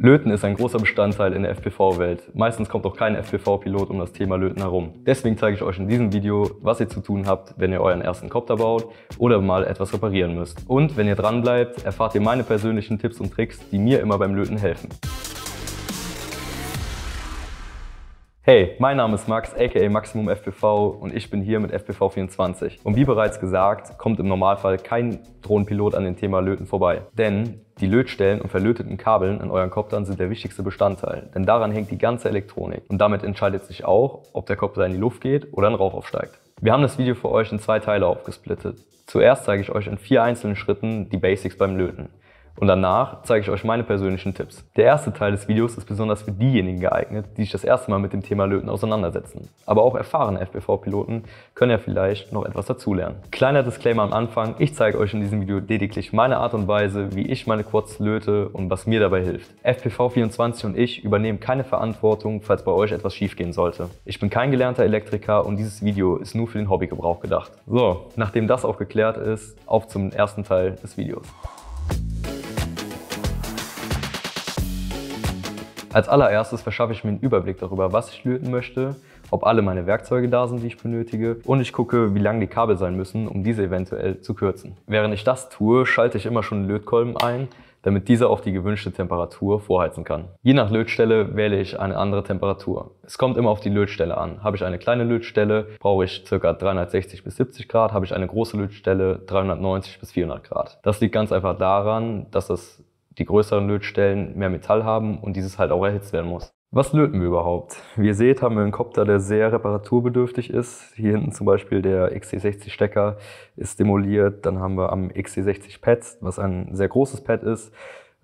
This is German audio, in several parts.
Löten ist ein großer Bestandteil in der FPV-Welt. Meistens kommt auch kein FPV-Pilot um das Thema Löten herum. Deswegen zeige ich euch in diesem Video, was ihr zu tun habt, wenn ihr euren ersten Kopter baut oder mal etwas reparieren müsst. Und wenn ihr dran bleibt, erfahrt ihr meine persönlichen Tipps und Tricks, die mir immer beim Löten helfen. Hey, mein Name ist Max, aka Maximum FPV und ich bin hier mit FPV24. Und wie bereits gesagt, kommt im Normalfall kein Drohnenpilot an dem Thema Löten vorbei. Denn die Lötstellen und verlöteten Kabeln in euren Koptern sind der wichtigste Bestandteil. Denn daran hängt die ganze Elektronik. Und damit entscheidet sich auch, ob der Kopter in die Luft geht oder in Rauch aufsteigt. Wir haben das Video für euch in zwei Teile aufgesplittet. Zuerst zeige ich euch in vier einzelnen Schritten die Basics beim Löten und danach zeige ich euch meine persönlichen Tipps. Der erste Teil des Videos ist besonders für diejenigen geeignet, die sich das erste Mal mit dem Thema Löten auseinandersetzen. Aber auch erfahrene FPV-Piloten können ja vielleicht noch etwas dazulernen. Kleiner Disclaimer am Anfang, ich zeige euch in diesem Video lediglich meine Art und Weise, wie ich meine Quads löte und was mir dabei hilft. FPV24 und ich übernehmen keine Verantwortung, falls bei euch etwas schiefgehen sollte. Ich bin kein gelernter Elektriker und dieses Video ist nur für den Hobbygebrauch gedacht. So, nachdem das auch geklärt ist, auf zum ersten Teil des Videos. Als allererstes verschaffe ich mir einen Überblick darüber, was ich löten möchte, ob alle meine Werkzeuge da sind, die ich benötige und ich gucke, wie lang die Kabel sein müssen, um diese eventuell zu kürzen. Während ich das tue, schalte ich immer schon einen Lötkolben ein, damit dieser auf die gewünschte Temperatur vorheizen kann. Je nach Lötstelle wähle ich eine andere Temperatur. Es kommt immer auf die Lötstelle an. Habe ich eine kleine Lötstelle, brauche ich ca. 360 bis 70 Grad. Habe ich eine große Lötstelle, 390 bis 400 Grad. Das liegt ganz einfach daran, dass das die größeren Lötstellen mehr Metall haben und dieses halt auch erhitzt werden muss. Was löten wir überhaupt? Wie ihr seht, haben wir einen Kopter, der sehr reparaturbedürftig ist. Hier hinten zum Beispiel der XC60-Stecker ist demoliert. Dann haben wir am XC60-Pad, was ein sehr großes Pad ist,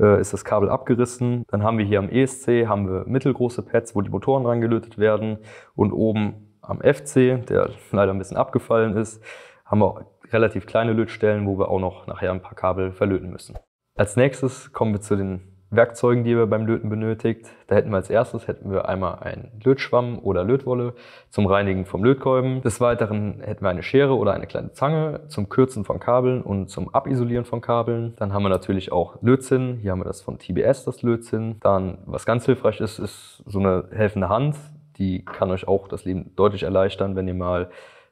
äh, ist das Kabel abgerissen. Dann haben wir hier am ESC haben wir mittelgroße Pads, wo die Motoren dran gelötet werden. Und oben am FC, der leider ein bisschen abgefallen ist, haben wir relativ kleine Lötstellen, wo wir auch noch nachher ein paar Kabel verlöten müssen. Als nächstes kommen wir zu den Werkzeugen, die wir beim Löten benötigt. Da hätten wir als erstes hätten wir einmal einen Lötschwamm oder Lötwolle zum Reinigen vom Lötkolben. Des Weiteren hätten wir eine Schere oder eine kleine Zange zum Kürzen von Kabeln und zum Abisolieren von Kabeln. Dann haben wir natürlich auch Lötzinn. Hier haben wir das von TBS, das Lötzinn. Dann, was ganz hilfreich ist, ist so eine helfende Hand. Die kann euch auch das Leben deutlich erleichtern, wenn ihr mal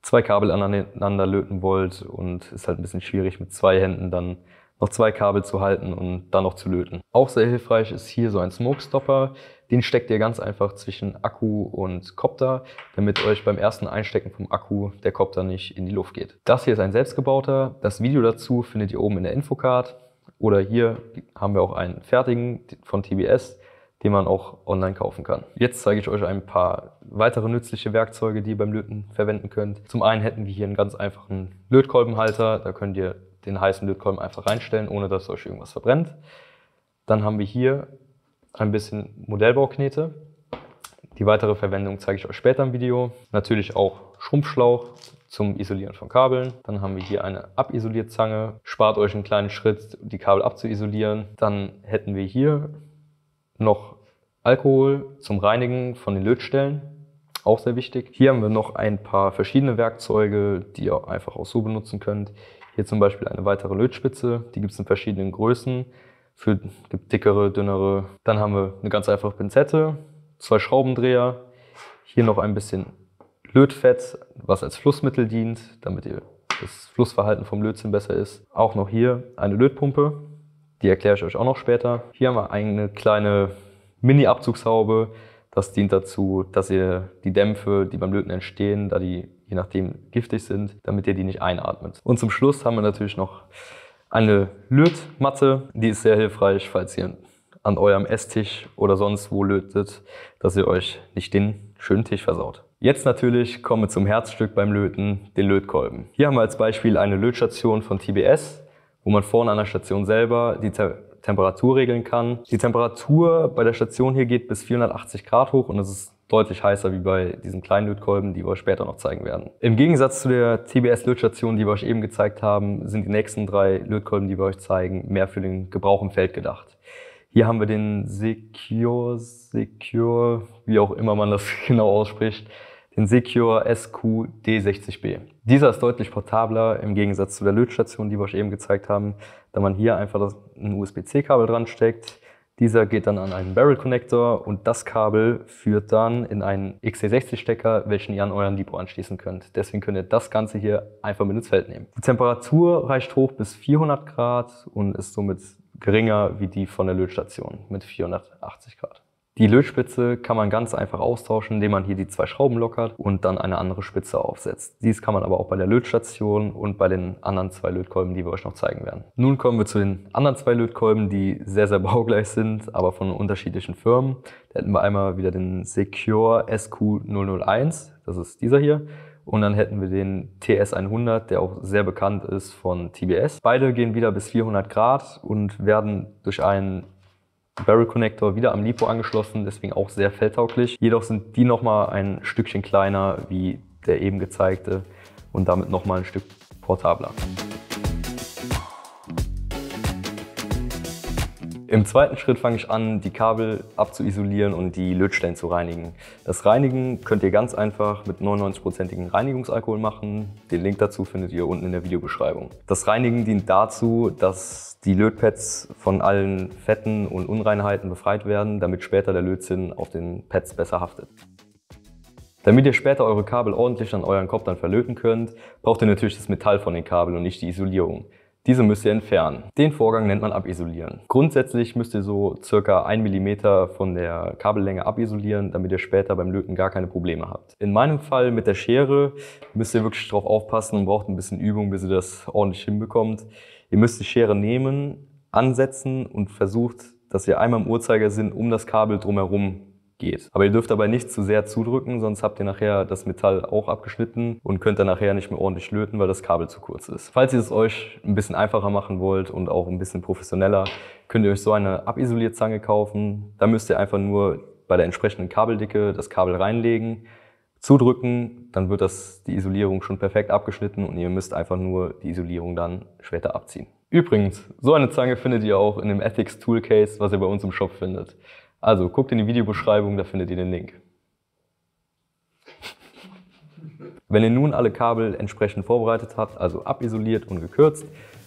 zwei Kabel aneinander löten wollt und ist halt ein bisschen schwierig mit zwei Händen dann noch zwei Kabel zu halten und dann noch zu löten. Auch sehr hilfreich ist hier so ein Smoke Stopper. Den steckt ihr ganz einfach zwischen Akku und Kopter, damit euch beim ersten Einstecken vom Akku der Kopter nicht in die Luft geht. Das hier ist ein selbstgebauter. Das Video dazu findet ihr oben in der Infocard. Oder hier haben wir auch einen fertigen von TBS, den man auch online kaufen kann. Jetzt zeige ich euch ein paar weitere nützliche Werkzeuge, die ihr beim Löten verwenden könnt. Zum einen hätten wir hier einen ganz einfachen Lötkolbenhalter. Da könnt ihr den heißen Lötkolben einfach reinstellen, ohne dass euch irgendwas verbrennt. Dann haben wir hier ein bisschen Modellbauknete. Die weitere Verwendung zeige ich euch später im Video. Natürlich auch Schrumpfschlauch zum Isolieren von Kabeln. Dann haben wir hier eine Abisolierzange. Spart euch einen kleinen Schritt, die Kabel abzuisolieren. Dann hätten wir hier noch Alkohol zum Reinigen von den Lötstellen. Auch sehr wichtig. Hier haben wir noch ein paar verschiedene Werkzeuge, die ihr einfach auch so benutzen könnt. Hier zum Beispiel eine weitere Lötspitze, die gibt es in verschiedenen Größen. Für gibt dickere, dünnere. Dann haben wir eine ganz einfache Pinzette, zwei Schraubendreher, hier noch ein bisschen Lötfett, was als Flussmittel dient, damit ihr das Flussverhalten vom Lötzinn besser ist. Auch noch hier eine Lötpumpe, die erkläre ich euch auch noch später. Hier haben wir eine kleine Mini-Abzugshaube. Das dient dazu, dass ihr die Dämpfe, die beim Löten entstehen, da die je nachdem giftig sind, damit ihr die nicht einatmet. Und zum Schluss haben wir natürlich noch eine Lötmatte, die ist sehr hilfreich, falls ihr an eurem Esstisch oder sonst wo lötet, dass ihr euch nicht den schönen Tisch versaut. Jetzt natürlich kommen wir zum Herzstück beim Löten, den Lötkolben. Hier haben wir als Beispiel eine Lötstation von TBS, wo man vorne an der Station selber die Te Temperatur regeln kann. Die Temperatur bei der Station hier geht bis 480 Grad hoch und es ist deutlich heißer wie bei diesen kleinen Lötkolben, die wir euch später noch zeigen werden. Im Gegensatz zu der TBS-Lötstation, die wir euch eben gezeigt haben, sind die nächsten drei Lötkolben, die wir euch zeigen, mehr für den Gebrauch im Feld gedacht. Hier haben wir den Secure, Secure, wie auch immer man das genau ausspricht, den Secure SQ D60B. Dieser ist deutlich portabler im Gegensatz zu der Lötstation, die wir euch eben gezeigt haben, da man hier einfach ein USB-C-Kabel dran steckt, Dieser geht dann an einen Barrel Connector und das Kabel führt dann in einen XC60 Stecker, welchen ihr an euren Lipo anschließen könnt. Deswegen könnt ihr das Ganze hier einfach mit ins Feld nehmen. Die Temperatur reicht hoch bis 400 Grad und ist somit geringer wie die von der Lötstation mit 480 Grad. Die Lötspitze kann man ganz einfach austauschen, indem man hier die zwei Schrauben lockert und dann eine andere Spitze aufsetzt. Dies kann man aber auch bei der Lötstation und bei den anderen zwei Lötkolben, die wir euch noch zeigen werden. Nun kommen wir zu den anderen zwei Lötkolben, die sehr, sehr baugleich sind, aber von unterschiedlichen Firmen. Da hätten wir einmal wieder den Secure SQ001, das ist dieser hier. Und dann hätten wir den TS100, der auch sehr bekannt ist von TBS. Beide gehen wieder bis 400 Grad und werden durch einen Barrel Connector wieder am LiPo angeschlossen, deswegen auch sehr feldtauglich. Jedoch sind die nochmal ein Stückchen kleiner wie der eben gezeigte und damit nochmal ein Stück portabler. Im zweiten Schritt fange ich an, die Kabel abzuisolieren und die Lötstellen zu reinigen. Das Reinigen könnt ihr ganz einfach mit 99%igen Reinigungsalkohol machen. Den Link dazu findet ihr unten in der Videobeschreibung. Das Reinigen dient dazu, dass die Lötpads von allen Fetten und Unreinheiten befreit werden, damit später der Lötzinn auf den Pads besser haftet. Damit ihr später eure Kabel ordentlich an euren Kopf dann verlöten könnt, braucht ihr natürlich das Metall von den Kabeln und nicht die Isolierung. Diese müsst ihr entfernen. Den Vorgang nennt man abisolieren. Grundsätzlich müsst ihr so circa 1 mm von der Kabellänge abisolieren, damit ihr später beim Löten gar keine Probleme habt. In meinem Fall mit der Schere müsst ihr wirklich drauf aufpassen und braucht ein bisschen Übung, bis ihr das ordentlich hinbekommt. Ihr müsst die Schere nehmen, ansetzen und versucht, dass ihr einmal im Uhrzeigersinn um das Kabel drumherum geht. Aber ihr dürft dabei nicht zu sehr zudrücken, sonst habt ihr nachher das Metall auch abgeschnitten und könnt dann nachher nicht mehr ordentlich löten, weil das Kabel zu kurz ist. Falls ihr es euch ein bisschen einfacher machen wollt und auch ein bisschen professioneller, könnt ihr euch so eine Abisolierzange kaufen. Da müsst ihr einfach nur bei der entsprechenden Kabeldicke das Kabel reinlegen, zudrücken, dann wird das, die Isolierung schon perfekt abgeschnitten und ihr müsst einfach nur die Isolierung dann später abziehen. Übrigens, so eine Zange findet ihr auch in dem Ethics Toolcase, was ihr bei uns im Shop findet. Also guckt in die Videobeschreibung, da findet ihr den Link. Wenn ihr nun alle Kabel entsprechend vorbereitet habt, also abisoliert und gekürzt,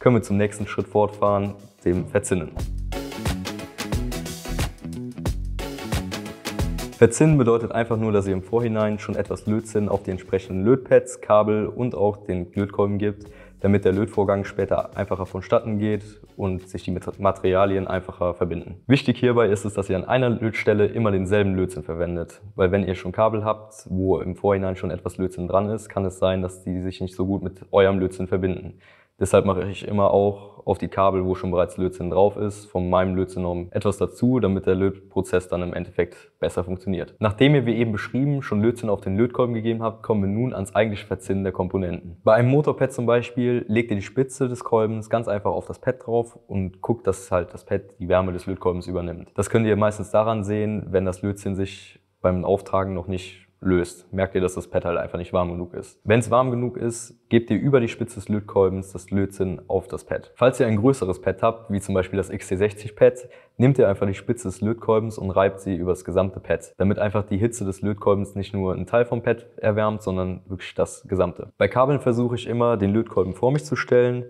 können wir zum nächsten Schritt fortfahren, dem Verzinnen. Verzinnen bedeutet einfach nur, dass ihr im Vorhinein schon etwas Lötzinn auf die entsprechenden Lötpads, Kabel und auch den Lötkolben gibt, damit der Lötvorgang später einfacher vonstatten geht und sich die Materialien einfacher verbinden. Wichtig hierbei ist es, dass ihr an einer Lötstelle immer denselben Lötzinn verwendet, weil wenn ihr schon Kabel habt, wo im Vorhinein schon etwas Lötzinn dran ist, kann es sein, dass die sich nicht so gut mit eurem Lötzinn verbinden. Deshalb mache ich immer auch auf die Kabel, wo schon bereits Lötzinn drauf ist, von meinem Lötzinn noch etwas dazu, damit der Lötprozess dann im Endeffekt besser funktioniert. Nachdem ihr, wie eben beschrieben, schon Lötzinn auf den Lötkolben gegeben habt, kommen wir nun ans eigentliche Verzinnen der Komponenten. Bei einem Motorpad zum Beispiel legt ihr die Spitze des Kolbens ganz einfach auf das Pad drauf und guckt, dass halt das Pad die Wärme des Lötkolbens übernimmt. Das könnt ihr meistens daran sehen, wenn das Lötzinn sich beim Auftragen noch nicht löst, merkt ihr, dass das Pad halt einfach nicht warm genug ist. Wenn es warm genug ist, gebt ihr über die Spitze des Lötkolbens das Lötzinn auf das Pad. Falls ihr ein größeres Pad habt, wie zum Beispiel das XT60 Pad, nehmt ihr einfach die Spitze des Lötkolbens und reibt sie über das gesamte Pad, damit einfach die Hitze des Lötkolbens nicht nur einen Teil vom Pad erwärmt, sondern wirklich das gesamte. Bei Kabeln versuche ich immer, den Lötkolben vor mich zu stellen,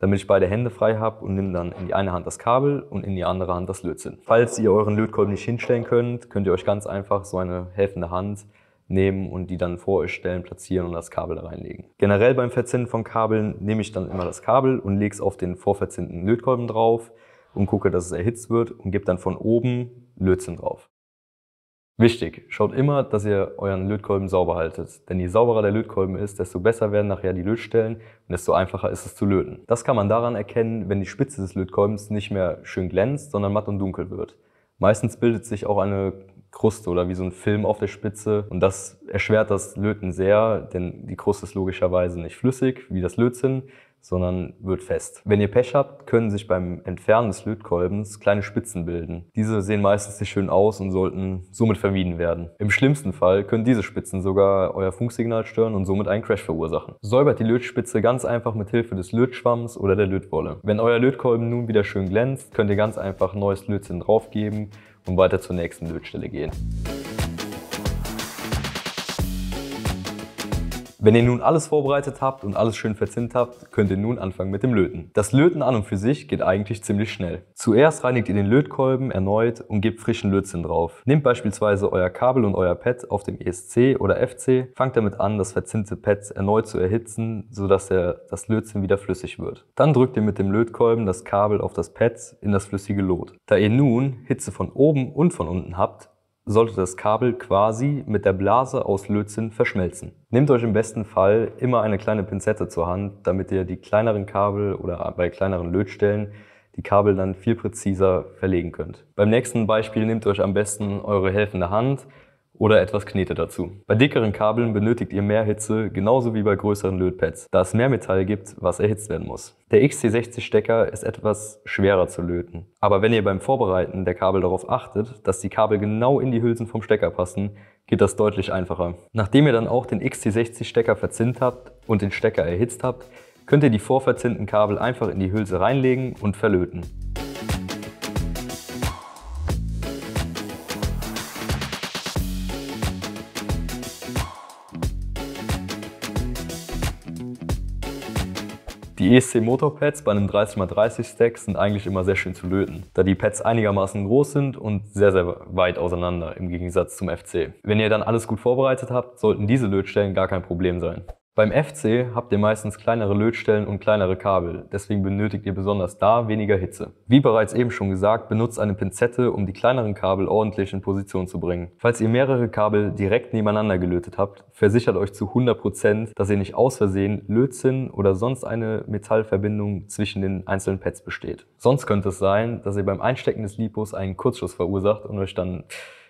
damit ich beide Hände frei habe und nehme dann in die eine Hand das Kabel und in die andere Hand das Lötzinn. Falls ihr euren Lötkolben nicht hinstellen könnt, könnt ihr euch ganz einfach so eine helfende Hand nehmen und die dann vor euch stellen, platzieren und das Kabel da reinlegen. Generell beim Verzinnen von Kabeln nehme ich dann immer das Kabel und lege es auf den vorverzinnten Lötkolben drauf und gucke, dass es erhitzt wird und gebe dann von oben Lötzinn drauf. Wichtig, schaut immer, dass ihr euren Lötkolben sauber haltet. Denn je sauberer der Lötkolben ist, desto besser werden nachher die Lötstellen und desto einfacher ist es zu löten. Das kann man daran erkennen, wenn die Spitze des Lötkolbens nicht mehr schön glänzt, sondern matt und dunkel wird. Meistens bildet sich auch eine Kruste oder wie so ein Film auf der Spitze. Und das erschwert das Löten sehr, denn die Kruste ist logischerweise nicht flüssig wie das Lötzinn, sondern wird fest. Wenn ihr Pech habt, können sich beim Entfernen des Lötkolbens kleine Spitzen bilden. Diese sehen meistens nicht schön aus und sollten somit vermieden werden. Im schlimmsten Fall können diese Spitzen sogar euer Funksignal stören und somit einen Crash verursachen. Säubert die Lötspitze ganz einfach mit Hilfe des Lötschwamms oder der Lötwolle. Wenn euer Lötkolben nun wieder schön glänzt, könnt ihr ganz einfach neues Lötzinn draufgeben und weiter zur nächsten Lötstelle gehen. Wenn ihr nun alles vorbereitet habt und alles schön verzinnt habt, könnt ihr nun anfangen mit dem Löten. Das Löten an und für sich geht eigentlich ziemlich schnell. Zuerst reinigt ihr den Lötkolben erneut und gebt frischen Lötzinn drauf. Nehmt beispielsweise euer Kabel und euer Pad auf dem ESC oder FC, fangt damit an, das verzinnte Pad erneut zu erhitzen, sodass der, das Lötzinn wieder flüssig wird. Dann drückt ihr mit dem Lötkolben das Kabel auf das Pad in das flüssige Lot. Da ihr nun Hitze von oben und von unten habt, sollte das Kabel quasi mit der Blase aus Lötzinn verschmelzen. Nehmt euch im besten Fall immer eine kleine Pinzette zur Hand, damit ihr die kleineren Kabel oder bei kleineren Lötstellen die Kabel dann viel präziser verlegen könnt. Beim nächsten Beispiel nehmt euch am besten eure helfende Hand, oder etwas Knete dazu. Bei dickeren Kabeln benötigt ihr mehr Hitze, genauso wie bei größeren Lötpads, da es mehr Metall gibt, was erhitzt werden muss. Der XC60-Stecker ist etwas schwerer zu löten. Aber wenn ihr beim Vorbereiten der Kabel darauf achtet, dass die Kabel genau in die Hülsen vom Stecker passen, geht das deutlich einfacher. Nachdem ihr dann auch den XC60-Stecker verzinnt habt und den Stecker erhitzt habt, könnt ihr die vorverzinnten Kabel einfach in die Hülse reinlegen und verlöten. Die ESC Motorpads bei einem 30x30 Stack sind eigentlich immer sehr schön zu löten, da die Pads einigermaßen groß sind und sehr, sehr weit auseinander im Gegensatz zum FC. Wenn ihr dann alles gut vorbereitet habt, sollten diese Lötstellen gar kein Problem sein. Beim FC habt ihr meistens kleinere Lötstellen und kleinere Kabel, deswegen benötigt ihr besonders da weniger Hitze. Wie bereits eben schon gesagt, benutzt eine Pinzette, um die kleineren Kabel ordentlich in Position zu bringen. Falls ihr mehrere Kabel direkt nebeneinander gelötet habt, versichert euch zu 100%, dass ihr nicht aus Versehen Lötzinn oder sonst eine Metallverbindung zwischen den einzelnen Pads besteht. Sonst könnte es sein, dass ihr beim Einstecken des Lipos einen Kurzschluss verursacht und euch dann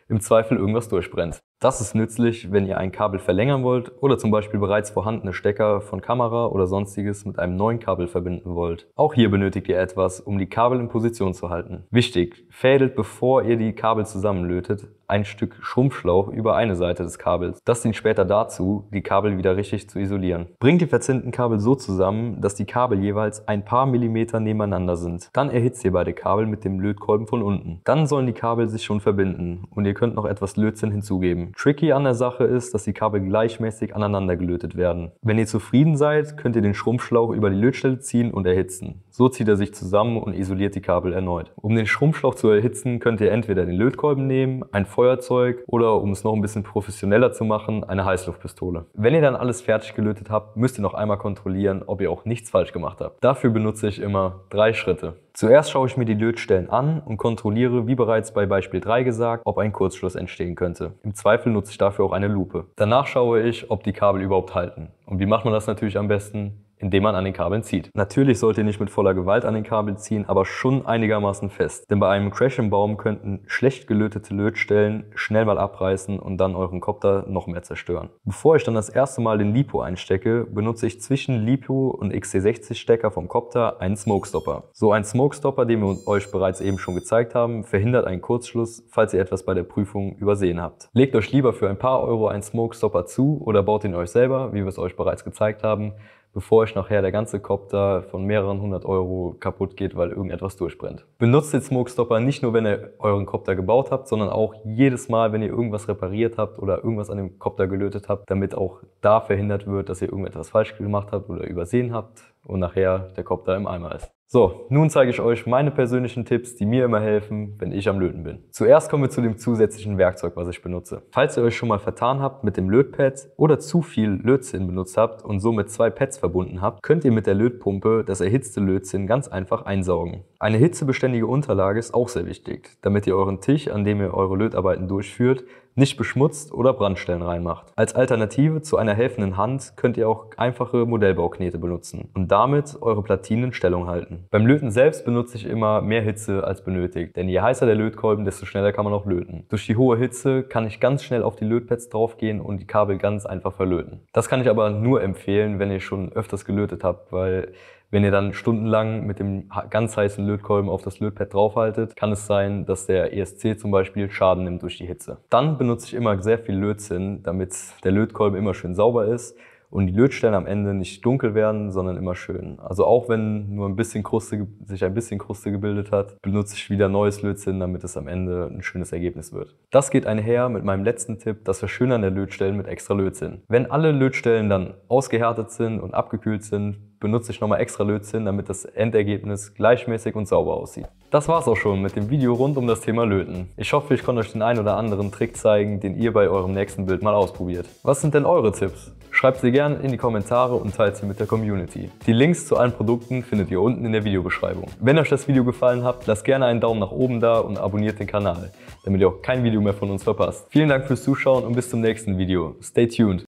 im Zweifel irgendwas durchbrennt. Das ist nützlich, wenn ihr ein Kabel verlängern wollt oder zum Beispiel bereits vorhandene Stecker von Kamera oder sonstiges mit einem neuen Kabel verbinden wollt. Auch hier benötigt ihr etwas, um die Kabel in Position zu halten. Wichtig, fädelt bevor ihr die Kabel zusammenlötet ein Stück Schrumpfschlauch über eine Seite des Kabels. Das dient später dazu, die Kabel wieder richtig zu isolieren. Bringt die verzinnten Kabel so zusammen, dass die Kabel jeweils ein paar Millimeter nebeneinander sind. Dann erhitzt ihr beide Kabel mit dem Lötkolben von unten. Dann sollen die Kabel sich schon verbinden und ihr könnt noch etwas Lötzinn hinzugeben. Tricky an der Sache ist, dass die Kabel gleichmäßig aneinander gelötet werden. Wenn ihr zufrieden seid, könnt ihr den Schrumpfschlauch über die Lötstelle ziehen und erhitzen. So zieht er sich zusammen und isoliert die Kabel erneut. Um den Schrumpfschlauch zu erhitzen, könnt ihr entweder den Lötkolben nehmen, ein Feuerzeug oder, um es noch ein bisschen professioneller zu machen, eine Heißluftpistole. Wenn ihr dann alles fertig gelötet habt, müsst ihr noch einmal kontrollieren, ob ihr auch nichts falsch gemacht habt. Dafür benutze ich immer drei Schritte. Zuerst schaue ich mir die Lötstellen an und kontrolliere, wie bereits bei Beispiel 3 gesagt, ob ein Kurzschluss entstehen könnte. Im Zweifel nutze ich dafür auch eine Lupe. Danach schaue ich, ob die Kabel überhaupt halten. Und wie macht man das natürlich am besten? Indem man an den Kabeln zieht. Natürlich sollt ihr nicht mit voller Gewalt an den Kabeln ziehen, aber schon einigermaßen fest. Denn bei einem Crash im Baum könnten schlecht gelötete Lötstellen schnell mal abreißen und dann euren Kopter noch mehr zerstören. Bevor ich dann das erste Mal den Lipo einstecke, benutze ich zwischen Lipo und XC60 Stecker vom Kopter einen Smokestopper. So ein Smokestopper, den wir euch bereits eben schon gezeigt haben, verhindert einen Kurzschluss, falls ihr etwas bei der Prüfung übersehen habt. Legt euch lieber für ein paar Euro einen Smokestopper zu oder baut ihn euch selber, wie wir es euch bereits gezeigt haben bevor euch nachher der ganze Kopter von mehreren hundert Euro kaputt geht, weil irgendetwas durchbrennt. Benutzt den Smokestopper nicht nur, wenn ihr euren Kopter gebaut habt, sondern auch jedes Mal, wenn ihr irgendwas repariert habt oder irgendwas an dem Kopter gelötet habt, damit auch da verhindert wird, dass ihr irgendetwas falsch gemacht habt oder übersehen habt und nachher der Kopter im Eimer ist. So, nun zeige ich euch meine persönlichen Tipps, die mir immer helfen, wenn ich am Löten bin. Zuerst kommen wir zu dem zusätzlichen Werkzeug, was ich benutze. Falls ihr euch schon mal vertan habt mit dem Lötpad oder zu viel Lötzinn benutzt habt und somit zwei Pads verbunden habt, könnt ihr mit der Lötpumpe das erhitzte Lötzinn ganz einfach einsaugen. Eine hitzebeständige Unterlage ist auch sehr wichtig, damit ihr euren Tisch, an dem ihr eure Lötarbeiten durchführt, nicht beschmutzt oder Brandstellen reinmacht. Als Alternative zu einer helfenden Hand könnt ihr auch einfache Modellbauknete benutzen und damit eure Platinen in Stellung halten. Beim Löten selbst benutze ich immer mehr Hitze als benötigt, denn je heißer der Lötkolben, desto schneller kann man auch löten. Durch die hohe Hitze kann ich ganz schnell auf die Lötpads draufgehen und die Kabel ganz einfach verlöten. Das kann ich aber nur empfehlen, wenn ihr schon öfters gelötet habt, weil wenn ihr dann stundenlang mit dem ganz heißen Lötkolben auf das Lötpad draufhaltet, kann es sein, dass der ESC zum Beispiel Schaden nimmt durch die Hitze. Dann benutze ich immer sehr viel Lötzinn, damit der Lötkolben immer schön sauber ist und die Lötstellen am Ende nicht dunkel werden, sondern immer schön. Also auch wenn nur ein bisschen Kruste, sich ein bisschen Kruste gebildet hat, benutze ich wieder neues Lötzinn, damit es am Ende ein schönes Ergebnis wird. Das geht einher mit meinem letzten Tipp, das Verschönern der Lötstellen mit extra Lötzinn. Wenn alle Lötstellen dann ausgehärtet sind und abgekühlt sind, benutze ich nochmal extra Lötzinn, damit das Endergebnis gleichmäßig und sauber aussieht. Das war's auch schon mit dem Video rund um das Thema Löten. Ich hoffe, ich konnte euch den einen oder anderen Trick zeigen, den ihr bei eurem nächsten Bild mal ausprobiert. Was sind denn eure Tipps? Schreibt sie gerne in die Kommentare und teilt sie mit der Community. Die Links zu allen Produkten findet ihr unten in der Videobeschreibung. Wenn euch das Video gefallen hat, lasst gerne einen Daumen nach oben da und abonniert den Kanal, damit ihr auch kein Video mehr von uns verpasst. Vielen Dank fürs Zuschauen und bis zum nächsten Video. Stay tuned!